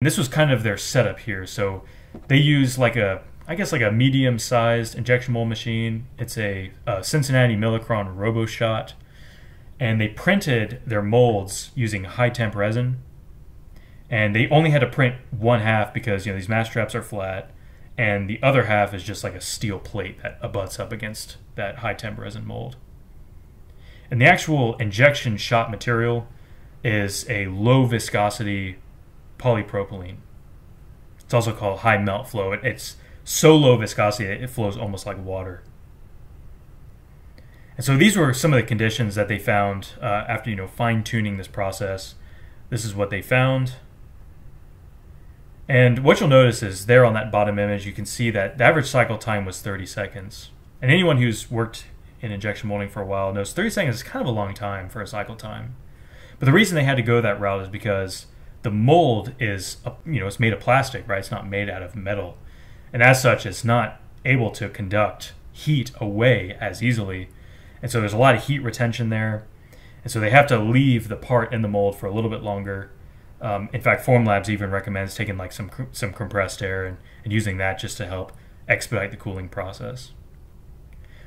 And this was kind of their setup here. So they use like a, I guess like a medium-sized injection mold machine. It's a, a Cincinnati Milacron RoboShot, and they printed their molds using high temp resin. And they only had to print one half because you know these mask traps are flat, and the other half is just like a steel plate that abuts up against that high temp resin mold. And the actual injection shot material is a low viscosity polypropylene. It's also called high melt flow. It, it's so low viscosity it flows almost like water. And so these were some of the conditions that they found uh, after you know fine tuning this process. This is what they found. And what you'll notice is there on that bottom image, you can see that the average cycle time was 30 seconds. And anyone who's worked in injection molding for a while knows 30 seconds is kind of a long time for a cycle time. But the reason they had to go that route is because the mold is you know it's made of plastic, right? It's not made out of metal, and as such, it's not able to conduct heat away as easily, and so there's a lot of heat retention there, and so they have to leave the part in the mold for a little bit longer. Um, in fact, Formlabs even recommends taking like some some compressed air and, and using that just to help expedite the cooling process.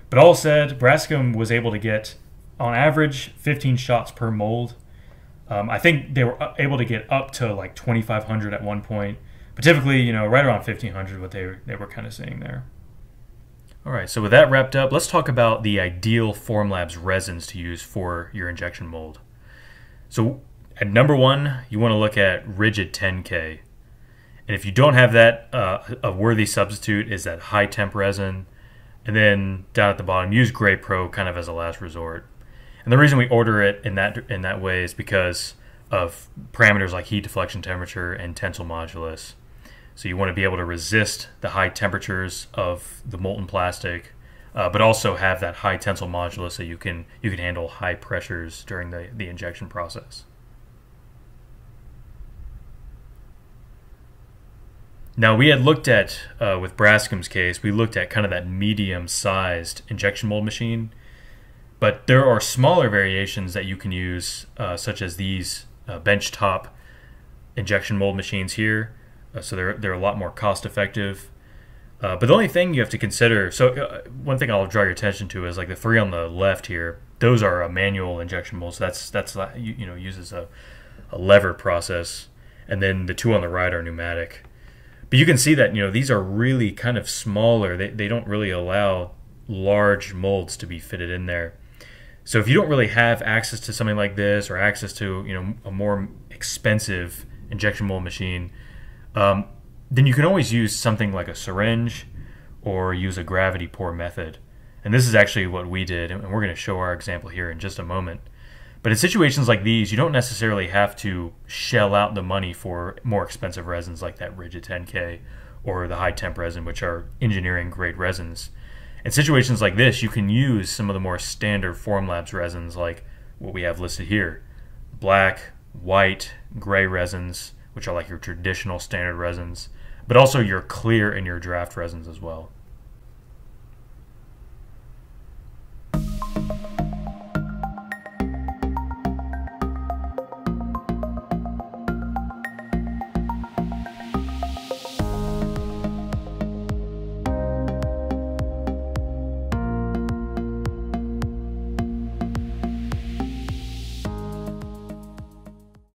But all said, Braskem was able to get on average 15 shots per mold um, I think they were uh, able to get up to like 2,500 at one point, but typically, you know, right around 1,500, what they they were kind of seeing there. All right, so with that wrapped up, let's talk about the ideal Formlabs resins to use for your injection mold. So at number one, you want to look at Rigid 10K. And if you don't have that, uh, a worthy substitute is that high temp resin. And then down at the bottom, use Grey Pro kind of as a last resort. And the reason we order it in that in that way is because of parameters like heat deflection temperature and tensile modulus. So you want to be able to resist the high temperatures of the molten plastic, uh, but also have that high tensile modulus so you can you can handle high pressures during the, the injection process. Now we had looked at uh, with Braskem's case, we looked at kind of that medium-sized injection mold machine but there are smaller variations that you can use, uh, such as these uh, benchtop injection mold machines here. Uh, so they're, they're a lot more cost effective. Uh, but the only thing you have to consider, so uh, one thing I'll draw your attention to is like the three on the left here. Those are a manual injection mold. So that's that's you, you know uses a, a lever process, and then the two on the right are pneumatic. But you can see that you know these are really kind of smaller. They they don't really allow large molds to be fitted in there. So if you don't really have access to something like this or access to you know a more expensive injection mold machine, um, then you can always use something like a syringe or use a gravity pour method. And this is actually what we did, and we're going to show our example here in just a moment. But in situations like these, you don't necessarily have to shell out the money for more expensive resins like that Rigid 10K or the high temp resin, which are engineering grade resins in situations like this, you can use some of the more standard Formlabs resins like what we have listed here. Black, white, gray resins, which are like your traditional standard resins, but also your clear and your draft resins as well.